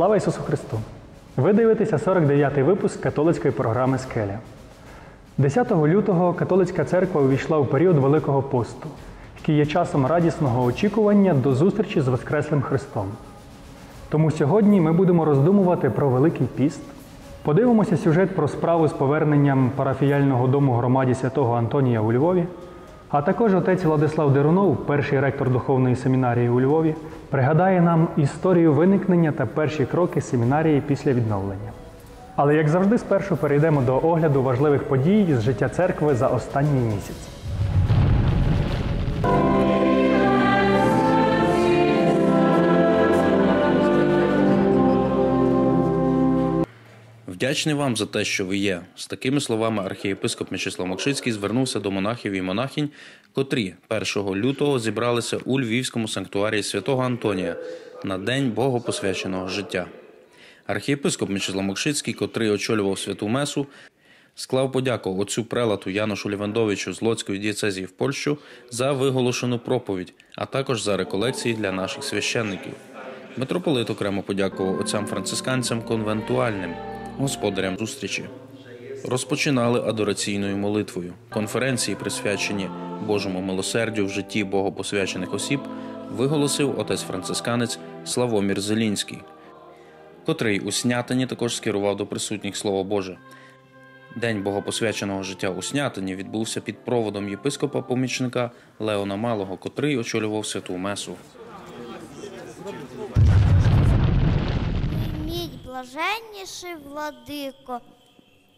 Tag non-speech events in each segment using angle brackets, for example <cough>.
Слава Ісусу Христу! Ви дивитеся 49-й випуск католицької програми Скеля. 10 лютого католицька церква увійшла у період Великого посту, який є часом радісного очікування до зустрічі з Воскреслим Христом. Тому сьогодні ми будемо роздумувати про Великий піст, подивимося сюжет про справу з поверненням парафіяльного дому громаді святого Антонія у Львові, а також отець Владислав Дерунов, перший ректор духовної семінарії у Львові, пригадає нам історію виникнення та перші кроки семінарії після відновлення. Але як завжди, спершу перейдемо до огляду важливих подій з життя церкви за останній місяць. Вдячний вам за те, що ви є. З такими словами архієпископ Мячеслав Макшицький звернувся до монахів і монахінь, котрі 1 лютого зібралися у Львівському санктуарії святого Антонія на день богопосвяченого життя. Архієпископ Мячеслав Макшицький, котрий очолював святу месу, склав подяку отцю прелату Яношу Лівандовичу з Лоцької дієцезії в Польщу за виголошену проповідь, а також за реколекції для наших священників. Митрополит окремо подякував отцям францисканцям конвентуальним, господарям зустрічі. Розпочинали адораційною молитвою. Конференції, присвячені Божому милосердю в житті богопосвячених осіб, виголосив отець францисканець Славомір Зелінський, котрий у Снятині також скерував до присутніх Слово Боже. День богопосвяченого життя у Снятині відбувся під проводом єпископа помічника Леона Малого, котрий очолював святу месу. Блаженніший владико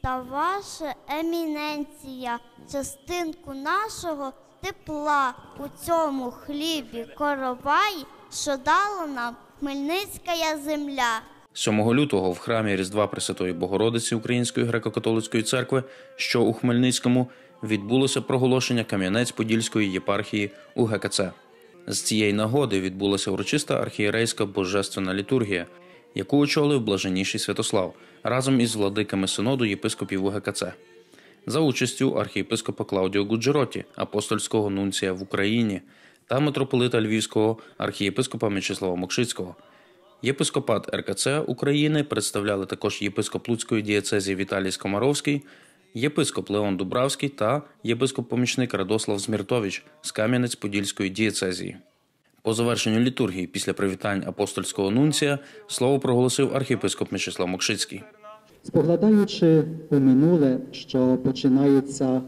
та ваша еміненція, частинку нашого тепла у цьому хлібі коровай, що дала нам Хмельницька земля. 7 лютого в храмі Різдва Пресвятої Богородиці Української греко-католицької церкви, що у Хмельницькому, відбулося проголошення Кам'янець-Подільської єпархії у ГКЦ. З цієї нагоди відбулася урочиста архієрейська божественна літургія, яку очолив блаженніший Святослав разом із владиками синоду єпископів УГКЦ. За участю архієпископа Клаудіо Гуджероті, апостольського нунція в Україні та митрополита Львівського архієпископа Мячеслава Мокшицького. Єпископат РКЦ України представляли також єпископ Луцької дієцезії Віталій Скомаровський, єпископ Леон Дубравський та єпископ-помічник Радослав Зміртович з Кам'янець-Подільської дієцезії. По завершенню літургії після привітань апостольського нунція слово проголосив архієпископ Мячеслав Мокшицький. Споглядаючи у минуле, що починається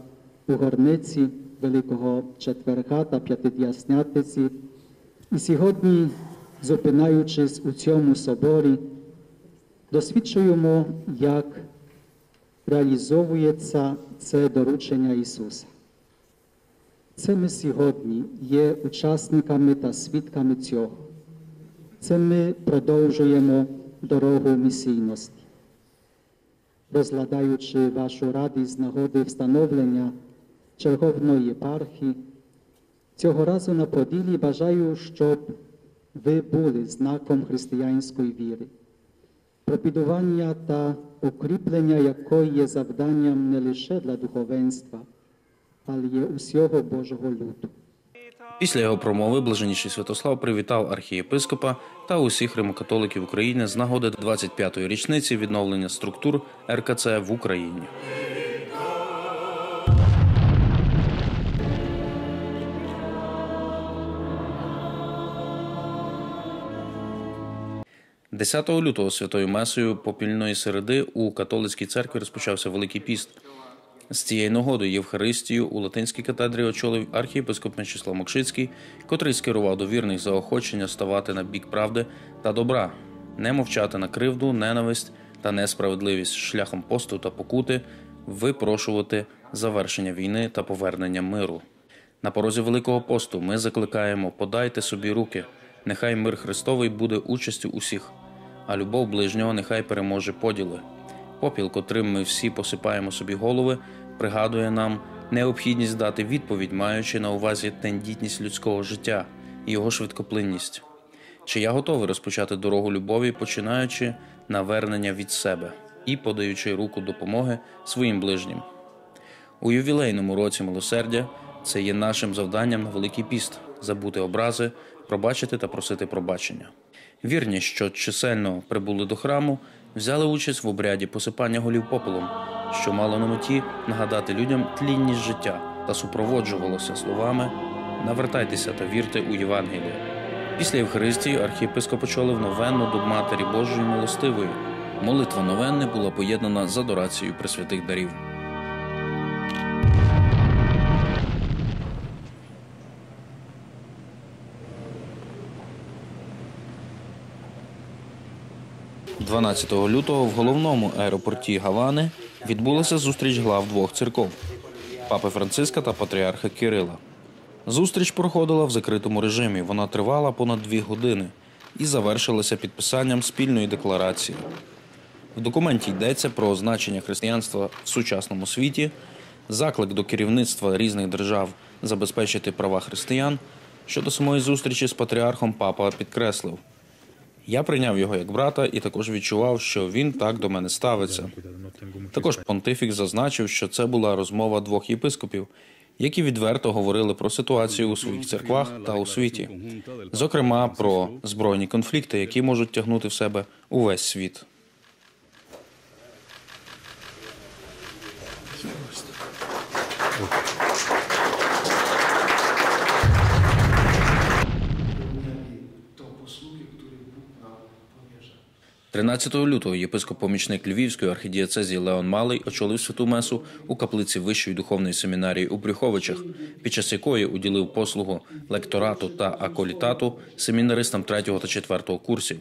у горниці Великого Четверга та П'ятидяснятиці, і сьогодні, зупинаючись у цьому соборі, досвідчуємо, як реалізовується це доручення Ісуса. Це ми сьогодні є учасниками та свідками цього. Це ми продовжуємо дорогу місійності розглядаючи вашу радість з нагоди встановлення черговної єпархії, цього разу на поділі бажаю, щоб ви були знаком християнської віри, пропідування та укріплення якої є завданням не лише для духовенства, але є усього Божого люду. Після його промови блаженніший Святослав привітав архієпископа та усіх римокатоликів України з нагоди 25-ї річниці відновлення структур РКЦ в Україні. «10 лютого святою месою попільної середи у католицькій церкві розпочався Великий піст. З цієї нагоди Євхаристію у латинській катедрі очолив архієпископ Мячеслав Мокшицький, котрий скерував до вірних заохочення ставати на бік правди та добра, не мовчати на кривду, ненависть та несправедливість шляхом посту та покути, випрошувати завершення війни та повернення миру. На порозі Великого посту ми закликаємо подайте собі руки, нехай мир Христовий буде участю усіх, а любов ближнього нехай переможе поділи. Попіл, котрим ми всі посипаємо собі голови, пригадує нам необхідність дати відповідь, маючи на увазі тендітність людського життя і його швидкоплинність. Чи я готовий розпочати дорогу любові, починаючи навернення від себе і подаючи руку допомоги своїм ближнім? У ювілейному році милосердя це є нашим завданням на Великий піст забути образи, пробачити та просити пробачення. Вірні, що чисельно прибули до храму, взяли участь в обряді посипання голів попелом, що мало на меті нагадати людям тлінність життя та супроводжувалося словами Навертайтеся та вірте у Євангеліє. Після Євхаристії архієпископ очолив новенну до Матері Божої милостивої. Молитва новенни була поєднана з адорацією пресвятих дарів. – 12 лютого в головному аеропорті Гавани відбулася зустріч глав двох церков папи Франциска та патріарха Кирила. Зустріч проходила в закритому режимі. Вона тривала понад дві години і завершилася підписанням спільної декларації. В документі йдеться про значення християнства в сучасному світі, заклик до керівництва різних держав забезпечити права християн. Щодо самої зустрічі з патріархом папа підкреслив: я прийняв його як брата і також відчував, що він так до мене ставиться. Також понтифік зазначив, що це була розмова двох єпископів, які відверто говорили про ситуацію у своїх церквах та у світі, зокрема про збройні конфлікти, які можуть тягнути в себе увесь світ. 13 лютого єпископ-помічник Львівської архідієцезії Леон Малий очолив святу месу у каплиці Вищої духовної семінарії у Брюховичах, під час якої уділив послугу лекторату та аколітату семінаристам 3 та 4 курсів.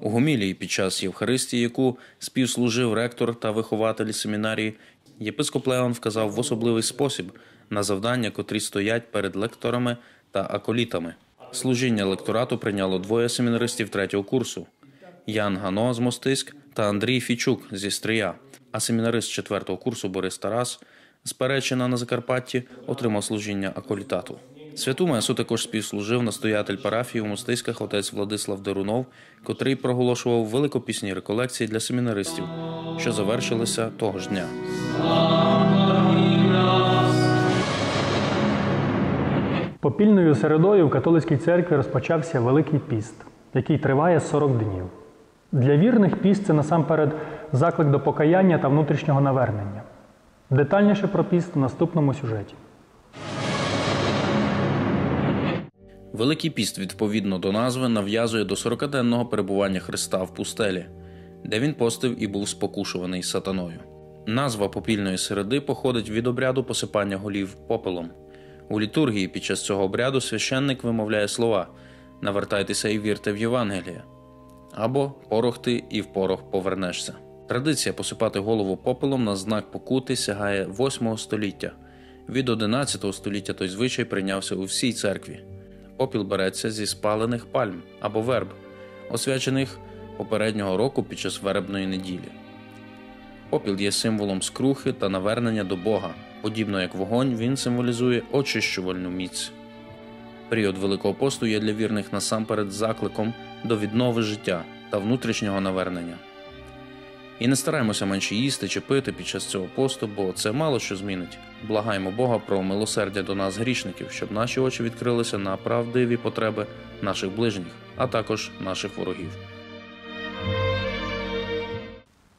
У гомілії під час Євхаристії, яку співслужив ректор та вихователі семінарії, єпископ Леон вказав в особливий спосіб на завдання, котрі стоять перед лекторами та аколітами. Служіння лекторату прийняло двоє семінаристів третього курсу. Ян Гано з Мостиськ та Андрій Фічук зі Стрия. А семінарист четвертого курсу Борис Тарас з Перечина на Закарпатті отримав служіння аколітату. Святу месу також співслужив настоятель парафії у Мостиськах отець Владислав Дерунов, котрий проголошував великопісні реколекції для семінаристів, що завершилися того ж дня. Попільною середою в католицькій церкві розпочався Великий піст, який триває 40 днів. Для вірних піст це насамперед заклик до покаяння та внутрішнього навернення. Детальніше про піст в наступному сюжеті. Великий піст, відповідно до назви, нав'язує до 40-денного перебування Христа в пустелі, де він постив і був спокушуваний сатаною. Назва попільної середи походить від обряду посипання голів попелом. У літургії під час цього обряду священник вимовляє слова Навертайтеся і вірте в Євангеліє або порох ти і в порох повернешся. Традиція посипати голову попелом на знак покути сягає 8 століття. Від 11 століття той звичай прийнявся у всій церкві. Попіл береться зі спалених пальм або верб, освячених попереднього року під час вербної неділі. Попіл є символом скрухи та навернення до Бога. Подібно як вогонь, він символізує очищувальну міць. Період Великого посту є для вірних насамперед закликом до віднови життя та внутрішнього навернення. І не стараємося менше їсти чи пити під час цього посту, бо це мало що змінить. Благаємо Бога про милосердя до нас, грішників, щоб наші очі відкрилися на правдиві потреби наших ближніх, а також наших ворогів.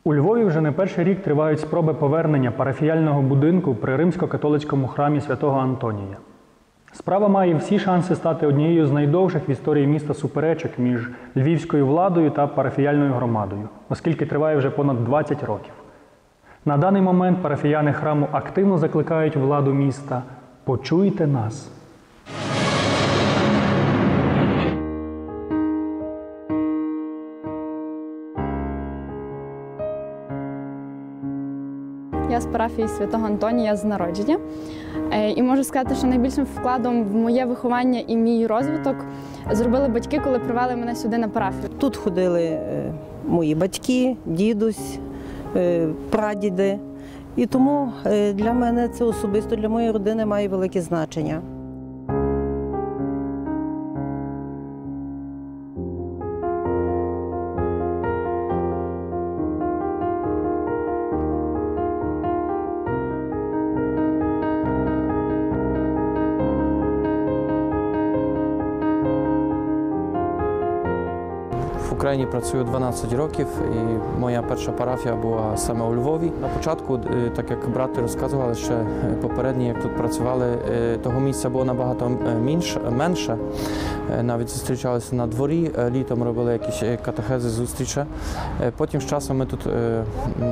У Львові вже не перший рік тривають спроби повернення парафіяльного будинку при римсько-католицькому храмі святого Антонія. Справа має всі шанси стати однією з найдовших в історії міста суперечок між львівською владою та парафіяльною громадою, оскільки триває вже понад 20 років. На даний момент парафіяни храму активно закликають владу міста Почуйте нас. Я з парафії святого Антонія з народження. Е, І можу сказати, що найбільшим вкладом в моє виховання і мій розвиток зробили батьки, коли привели мене сюди на парафію. Тут ходили е, мої батьки, дідусь, е, прадіди. І тому для мене це особисто для моєї родини має велике значення. Україні працюю 12 років, і моя перша парафія була саме у Львові. На початку, е, так як брати розказували, ще е, попередні, як тут працювали, е, того місця було набагато менше, Навіть зустрічалися на дворі, літом робили якісь катехези, зустрічі. Потім з часом ми тут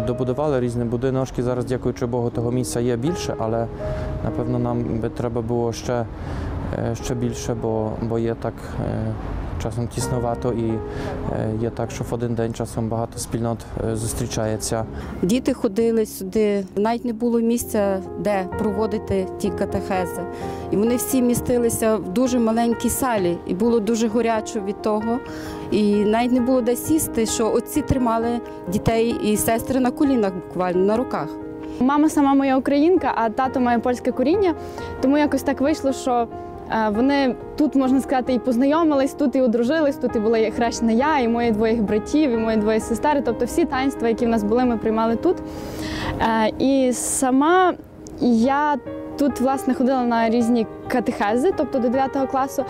добудували різні будиночки. Зараз, дякуючи Богу, того місця є більше, але напевно нам би треба було ще, ще більше, бо, бо є так. Часом тісновато і е, є так, що в один день часом багато спільнот е, зустрічається. Діти ходили сюди, навіть не було місця, де проводити ті катехези. І вони всі містилися в дуже маленькій салі, і було дуже горячо від того. І навіть не було де сісти, що отці тримали дітей і сестри на колінах, буквально на руках. Мама сама моя українка, а тато має польське коріння. Тому якось так вийшло, що вони тут, можна сказати, і познайомились, тут і одружились, тут і була хрещена я, і мої двоє братів, і мої двоє сестер. Тобто всі таїнства, які в нас були, ми приймали тут. І сама я тут власне ходила на різні катехези, тобто до 9 класу.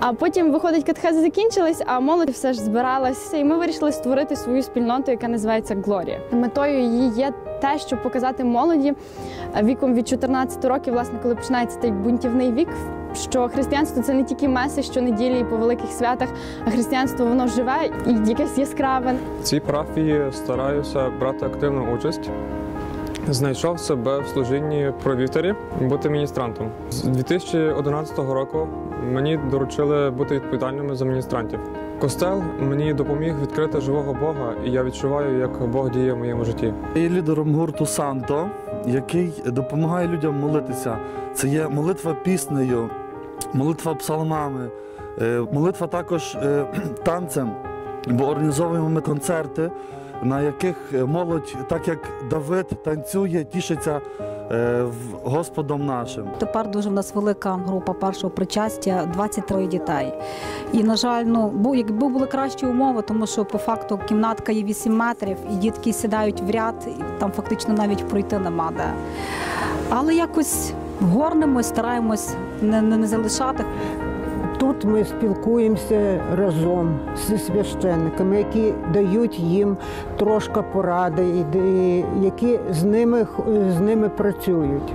А потім, виходить, катехези закінчились, а молодь все ж збиралася, і ми вирішили створити свою спільноту, яка називається Глорія. Метою її є те, щоб показати молоді віком від 14 років, власне, коли починається той бунтівний вік. Що християнство це не тільки меси щонеділі і по великих святах, а християнство воно живе і якесь яскраве. В цій парафії стараюся брати активну участь. Знайшов себе в служінні провіторі бути міністрантом. З 2011 року мені доручили бути відповідальними за міністрантів. Костел мені допоміг відкрити живого Бога, і я відчуваю, як Бог діє в моєму житті. Я є лідером гурту Санто, який допомагає людям молитися. Це є молитва піснею, молитва псалмами, е, молитва також е, <clears throat> танцем, бо організовуємо ми концерти, на яких молодь, так як Давид, танцює, тішиться е, Господом нашим. Тепер дуже в нас велика група першого причастя 23 дітей. І, на жаль, ну якби були кращі умови, тому що по факту кімнатка є 8 метрів, і дітки сідають в ряд, і там фактично навіть пройти нема де. Але якось горнемось, стараємось не, не, не залишати. Тут ми спілкуємося разом зі священниками, які дають їм трошки поради, які з ними, х- з ними працюють.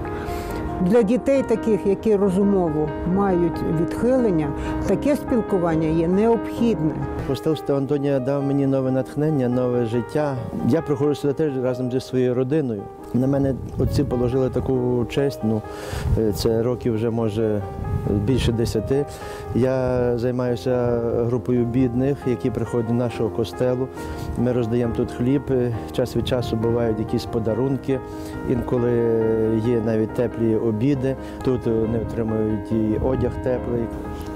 Для дітей, таких, які розумово мають відхилення, таке спілкування є необхідне. Костел Антонія дав мені нове натхнення, нове життя. Я приходжу сюди теж разом зі своєю родиною. На мене отці положили таку честь. Ну е, це років вже може більше десяти. Я займаюся групою бідних, які приходять до нашого костелу. Ми роздаємо тут хліб. е, Час від часу бувають якісь подарунки. Інколи є навіть теплі обіди. Тут вони отримують і одяг теплий.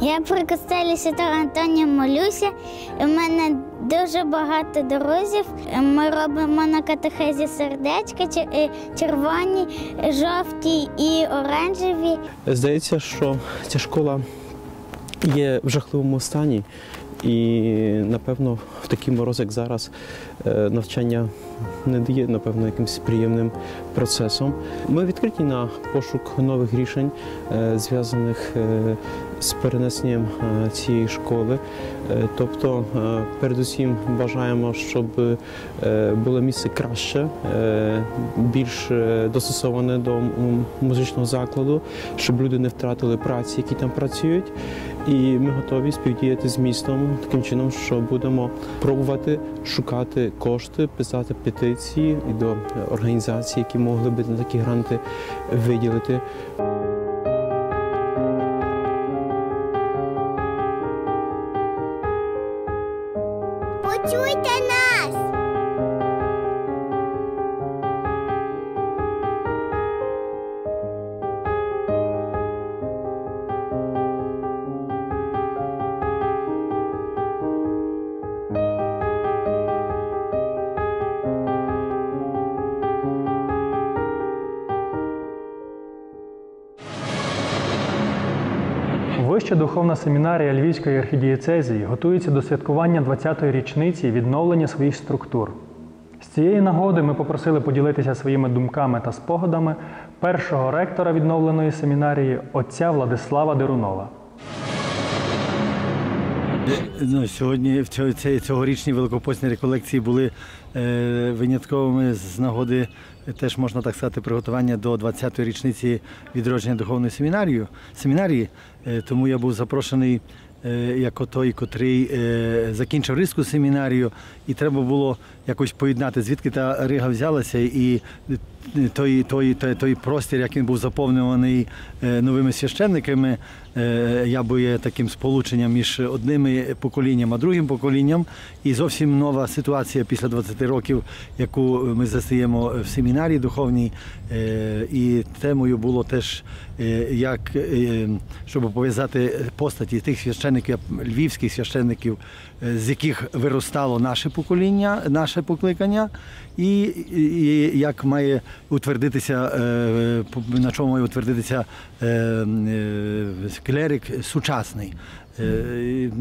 Я при костелі Святого Антонія молюся. У мене дуже багато друзів. Ми робимо на катехезі сердечка, е, червоні, жовті і оранжеві. Здається, що ця школа є в жахливому стані, і напевно в такий мороз, як зараз, е, навчання не дає, напевно, якимось приємним процесом. Ми відкриті на пошук нових рішень, е, зв'язаних з перенесенням е, цієї школи. Е, Тобто, е, передусім бажаємо, щоб було місце краще, більш достосоване до музичного закладу, щоб люди не втратили праці, які там працюють. І ми готові співдіяти з містом таким чином, що будемо пробувати шукати кошти, писати петиції до організацій, які могли б на такі гранти виділити. Вища духовна семінарія Львівської архідієцезії готується до святкування 20-ї річниці відновлення своїх структур. З цієї нагоди ми попросили поділитися своїми думками та спогадами першого ректора відновленої семінарії отця Владислава Дерунова. Ну, сьогодні в цьогорічні великопостні реколекції були е, винятковими з нагоди, е, теж можна так сказати, приготування до 20-ї річниці відродження духовної семінарії. семінарії. Е, тому я був запрошений е, як той, котрий е, закінчив Ризьку семінарію, і треба було якось поєднати, звідки та Рига взялася, і е, той, той, той, той простір, як він був заповнюваний е, новими священниками, е, я би є таким сполученням між одним поколінням, а другим поколінням. І зовсім нова ситуація після 20 років, яку ми застаємо в семінарії духовній. Е, І темою було теж, як, щоб пов'язати постаті тих священників, львівських священників, з яких виростало наше покоління, наше покликання, і, і як має утвердитися, е, на чому має утвердитися е, е, клерик сучасний.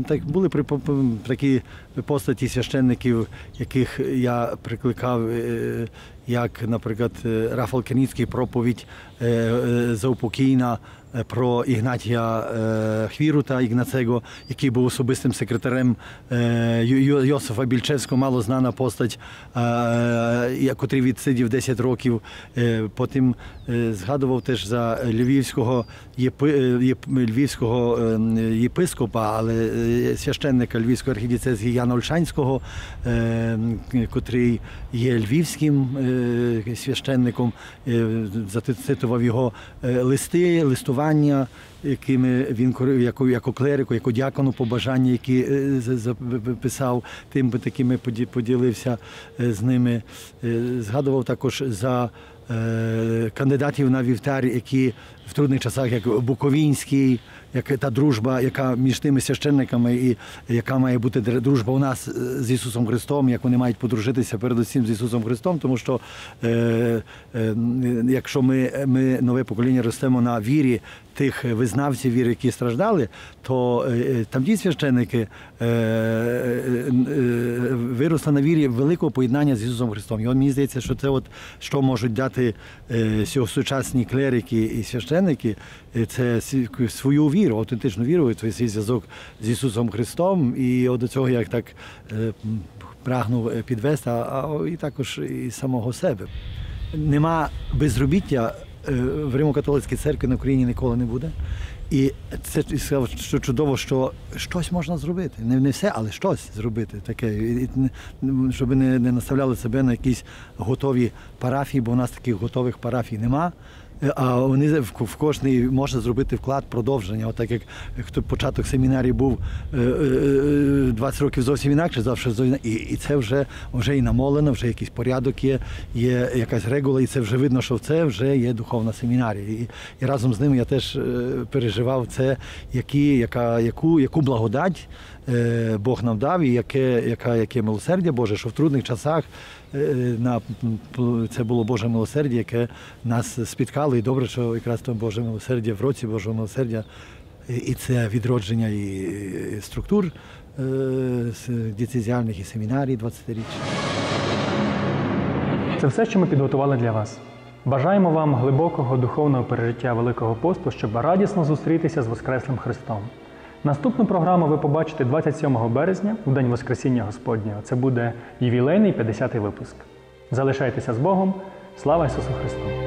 Так були такі постаті священників, яких я прикликав, як, наприклад, Рафал Керніцький проповідь заупокійна про Ігнатія е, Хвірута Ігнацего, який був особистим секретарем е, Йо- Йо- Йосифа Більчевського, мало знана постать, е, котрий відсидів 10 років. Е, Потім е, згадував теж за львівського е, львівського е, єпископа, але е, священника Львівської архідіцезії Яна Ольшанського, е, котрий є львівським е, священником, е, зацитував його е, листи, листування, якими він як, як клерику, як дякону побажання, які е, за- за- писав, тим би такими поділився е, з ними. Е, Згадував також за кандидатів на вівтар, які в трудних часах, як Буковінський, як та дружба, яка між тими священниками, і яка має бути дружба у нас е, з Ісусом Христом, як вони мають подружитися передусім з Ісусом Христом, тому що е, е, якщо ми, ми нове покоління ростемо на вірі тих визнавців віри, які страждали, то е, там ті священники е, е, е, виросли на вірі великого поєднання з Ісусом Христом. І мені здається, що це от що можуть дати е, сучасні клерики і священники, е, це свою віру, автентичну віру, той свій зв'язок з Ісусом Христом. І от до цього я так е, прагнув е, підвести, а, і також і самого себе. Нема безробіття е, в Римо-католицькій церкві на Україні ніколи не буде. І це що чудово, що щось можна зробити. Не, не все, але щось зробити таке. І щоб не, не наставляли себе на якісь готові парафії, бо у нас таких готових парафій нема. Е, А вони в, кожний може зробити вклад продовження. Отак як хто початок семінарії був е, е, 20 років зовсім інакше, завжди зовсім і, і це вже вже і намолено, вже якийсь порядок є, є якась регула, і це вже видно, що це вже є духовна семінарія. І, і разом з ними я теж е, переживав це, які, яка, яку, яку благодать е, Бог нам дав, і яке, яка, яке милосердя Боже, що в трудних часах е, на, це було Боже милосердя, яке нас спіткало. І добре, що якраз то Боже милосердя в році Божого милосердя, і, це відродження і, і структур е, діцезіальних і семінарій 20-річних. Це все, що ми підготували для вас. Бажаємо вам глибокого духовного пережиття Великого посту, щоб радісно зустрітися з Воскреслим Христом. Наступну програму ви побачите 27 березня, в день Воскресіння Господнього. Це буде ювілейний 50-й випуск. Залишайтеся з Богом. Слава Ісусу Христу!